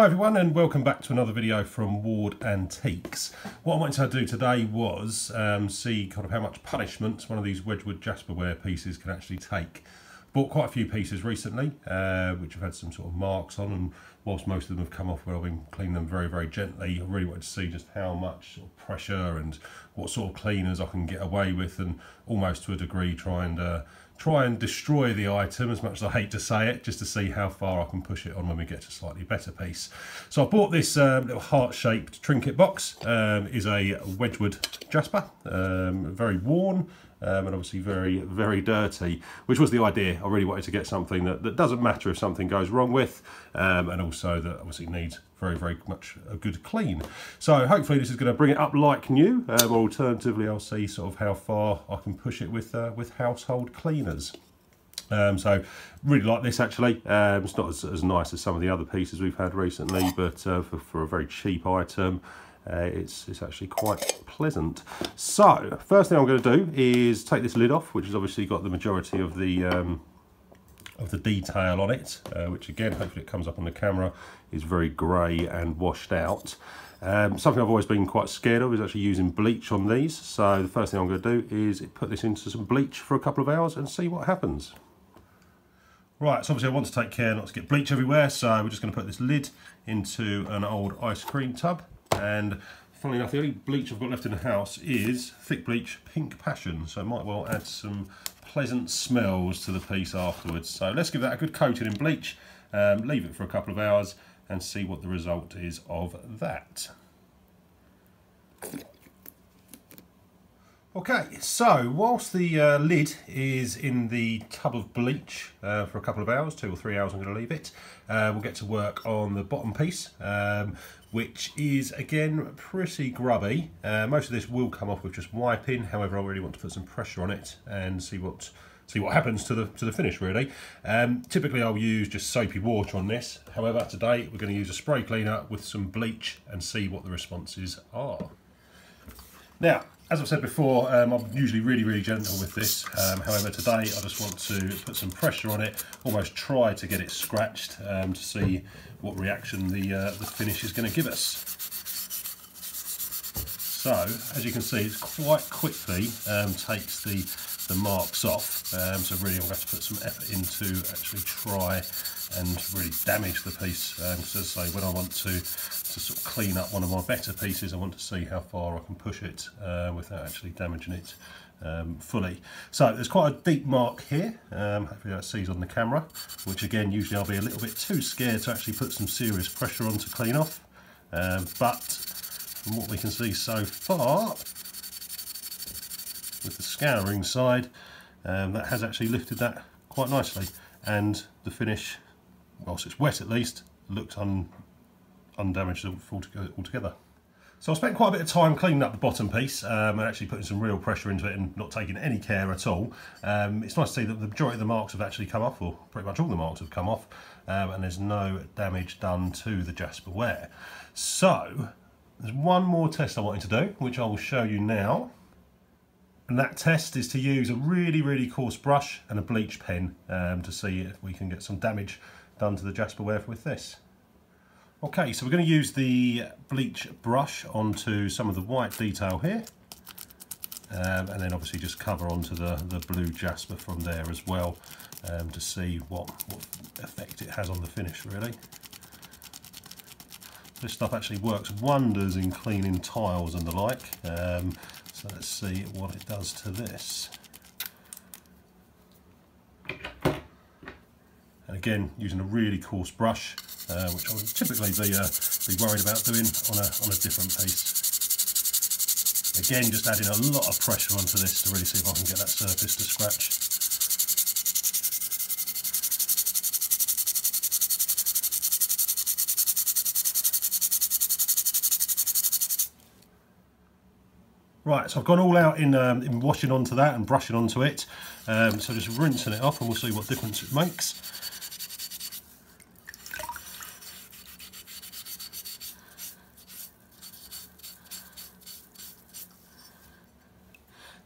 Hi everyone and welcome back to another video from Ward Antiques. What I wanted to do today was um, see kind of how much punishment one of these Wedgwood Jasperware pieces can actually take. Bought quite a few pieces recently uh, which have had some sort of marks on and whilst most of them have come off where I've been cleaning them very very gently I really wanted to see just how much sort of pressure and what sort of cleaners I can get away with and almost to a degree try and uh, try and destroy the item as much as I hate to say it just to see how far I can push it on when we get a slightly better piece. So I bought this um, little heart-shaped trinket box. Um, is a Wedgwood Jasper, um, very worn um, and obviously very, very dirty, which was the idea. I really wanted to get something that, that doesn't matter if something goes wrong with um, and also that obviously needs very, very much a good clean. So hopefully this is going to bring it up like new, um, or alternatively I'll see sort of how far I can push it with, uh, with household cleaners. Um, so really like this actually. Um, it's not as, as, nice as some of the other pieces we've had recently, but uh, for, for, a very cheap item, uh, it's, it's actually quite pleasant. So first thing I'm going to do is take this lid off, which has obviously got the majority of the um, of the detail on it, uh, which again, hopefully it comes up on the camera, is very grey and washed out. Um, something I've always been quite scared of is actually using bleach on these. So the first thing I'm going to do is put this into some bleach for a couple of hours and see what happens. Right, so obviously I want to take care not to get bleach everywhere, so we're just going to put this lid into an old ice cream tub. And funnily enough, the only bleach I've got left in the house is thick bleach Pink Passion, so I might well add some pleasant smells to the piece afterwards. So let's give that a good coating in bleach, um, leave it for a couple of hours and see what the result is of that. Okay, so whilst the uh, lid is in the tub of bleach uh, for a couple of hours, two or three hours I'm going to leave it, uh, we'll get to work on the bottom piece, um, which is again pretty grubby. Uh, most of this will come off with just wiping, however I really want to put some pressure on it and see what see what happens to the to the finish really. Um, typically I'll use just soapy water on this, however today we're going to use a spray cleaner with some bleach and see what the responses are. Now as I've said before, um, I'm usually really, really gentle with this. Um, however, today I just want to put some pressure on it, almost try to get it scratched um, to see what reaction the, uh, the finish is going to give us. So, as you can see, it quite quickly um, takes the, the marks off. Um, so really I'm going to have to put some effort into actually try and really damage the piece. Um, as I say, when I want to, to sort of clean up one of my better pieces, I want to see how far I can push it uh, without actually damaging it um, fully. So there's quite a deep mark here, um, hopefully that sees on the camera, which again, usually I'll be a little bit too scared to actually put some serious pressure on to clean off. Um, but from what we can see so far, with the scouring side, um, that has actually lifted that quite nicely. And the finish whilst it's wet at least, looked un, undamaged altogether. So I spent quite a bit of time cleaning up the bottom piece um, and actually putting some real pressure into it and not taking any care at all. Um, it's nice to see that the majority of the marks have actually come off, or pretty much all the marks have come off, um, and there's no damage done to the Jasperware. So there's one more test I wanted to do, which I will show you now. And that test is to use a really, really coarse brush and a bleach pen um, to see if we can get some damage done to the jasper Jasperware with this. Okay, so we're going to use the bleach brush onto some of the white detail here. Um, and then obviously just cover onto the, the blue jasper from there as well um, to see what, what effect it has on the finish really. This stuff actually works wonders in cleaning tiles and the like. Um, so let's see what it does to this. Again, using a really coarse brush, uh, which I would typically be, uh, be worried about doing on a, on a different piece. Again, just adding a lot of pressure onto this to really see if I can get that surface to scratch. Right, so I've gone all out in, um, in washing onto that and brushing onto it. Um, so just rinsing it off and we'll see what difference it makes.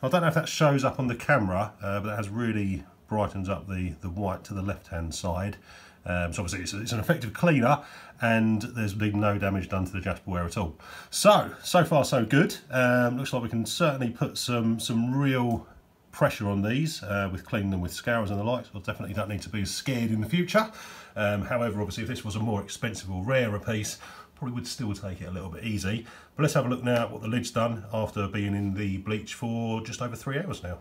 I don't know if that shows up on the camera, uh, but that has really brightens up the, the white to the left hand side. Um, so obviously it's, it's, an effective cleaner and there's been no damage done to the Jasperware at all. So, so far so good. Um, looks like we can certainly put some, some real pressure on these uh, with cleaning them with scours and the like. So definitely don't need to be scared in the future. Um, however, obviously if this was a more expensive or rarer piece, probably would still take it a little bit easy. But let's have a look now at what the lid's done after being in the bleach for just over three hours now.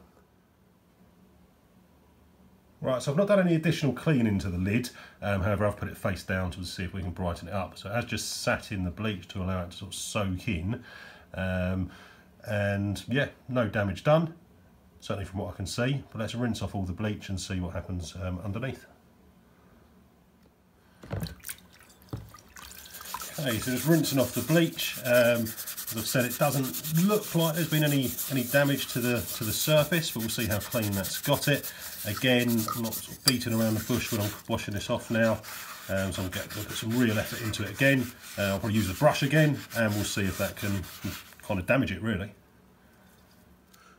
Right, so I've not done any additional cleaning to the lid, um, however I've put it face down to see if we can brighten it up. So it has just sat in the bleach to allow it to sort of soak in. Um, and yeah, no damage done, certainly from what I can see. But let's rinse off all the bleach and see what happens um, underneath. So just rinsing off the bleach. Um, as I've said, it doesn't look like there's been any any damage to the to the surface, but we'll see how clean that's got it. Again, I'm not sort of beating around the bush when I'm washing this off now. Um, so I'm going to put some real effort into it again. Uh, I'll probably use the brush again, and we'll see if that can kind of damage it really.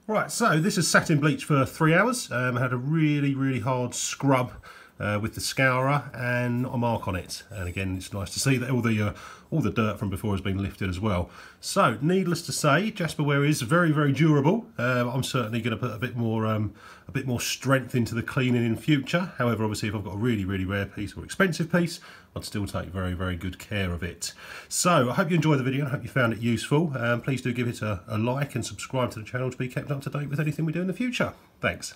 Right, so this has sat in bleach for three hours. Um, had a really, really hard scrub uh, with the scourer and a mark on it. And again, it's nice to see that all the uh, all the dirt from before has been lifted as well. So, needless to say, Jasperware is very, very durable. Uh, I'm certainly going to put a bit more um, a bit more strength into the cleaning in future. However, obviously, if I've got a really, really rare piece or expensive piece, I'd still take very, very good care of it. So, I hope you enjoyed the video. I hope you found it useful. Um, please do give it a, a like and subscribe to the channel to be kept up to date with anything we do in the future. Thanks.